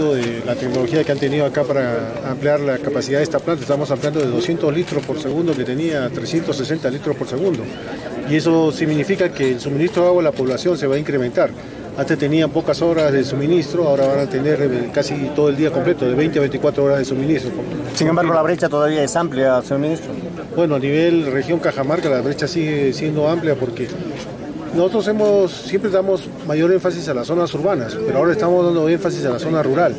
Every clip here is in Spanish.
de la tecnología que han tenido acá para ampliar la capacidad de esta planta. Estamos ampliando de 200 litros por segundo que tenía a 360 litros por segundo. Y eso significa que el suministro de agua a la población se va a incrementar. Antes tenían pocas horas de suministro, ahora van a tener eh, casi todo el día completo, de 20 a 24 horas de suministro. Sin embargo, la brecha todavía es amplia, señor ministro. Bueno, a nivel región Cajamarca la brecha sigue siendo amplia porque nosotros hemos, siempre damos mayor énfasis a las zonas urbanas, pero ahora estamos dando énfasis a la zona rural.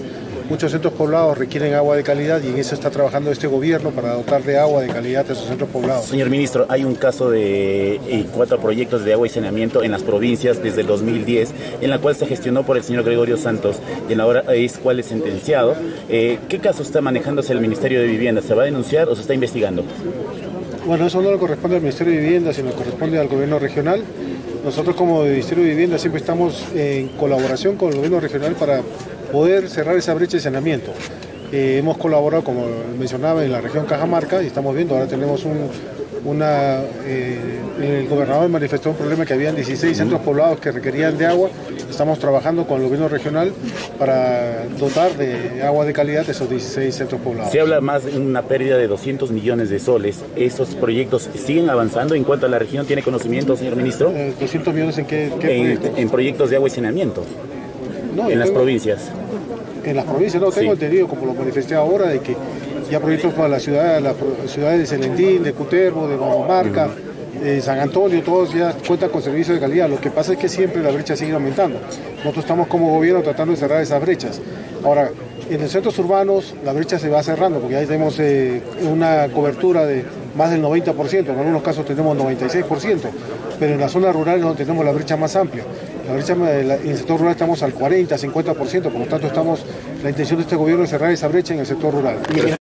Muchos centros poblados requieren agua de calidad y en eso está trabajando este gobierno para dotar de agua de calidad a esos centros poblados. Señor ministro, hay un caso de eh, cuatro proyectos de agua y saneamiento en las provincias desde el 2010, en la cual se gestionó por el señor Gregorio Santos y en la hora es cual es sentenciado. Eh, ¿Qué caso está manejándose el Ministerio de Vivienda? ¿Se va a denunciar o se está investigando? Bueno, eso no le corresponde al Ministerio de Vivienda, sino corresponde al gobierno regional. Nosotros como Ministerio de Vivienda siempre estamos en colaboración con el gobierno regional para poder cerrar esa brecha de saneamiento. Eh, hemos colaborado, como mencionaba, en la región Cajamarca y estamos viendo, ahora tenemos un, una... Eh, el gobernador manifestó un problema que habían 16 centros poblados que requerían de agua. Estamos trabajando con el gobierno regional para dotar de agua de calidad esos 16 centros poblados. Se habla más de una pérdida de 200 millones de soles. ¿Esos proyectos siguen avanzando en cuanto a la región? ¿Tiene conocimiento, señor ministro? Eh, ¿200 millones en qué, qué en, proyectos? en proyectos de agua y saneamiento. No, en las tengo- provincias. En las provincias no tengo Sí. entendido, como lo manifesté ahora, de que ya proyectos para las ciudades de Celentín, de Cutervo, de Marca, de San Antonio, todos ya cuentan con servicios de calidad. Lo que pasa es que siempre la brecha sigue aumentando. Nosotros estamos como gobierno tratando de cerrar esas brechas. Ahora, en los centros urbanos la brecha se va cerrando porque ahí tenemos eh, una cobertura de más del 90%, en algunos casos tenemos 96%, pero en la zona rural es donde tenemos la brecha más amplia. Eh, en el sector rural estamos al 40, 50%, por lo tanto estamos, la intención de este gobierno es cerrar esa brecha en el sector rural.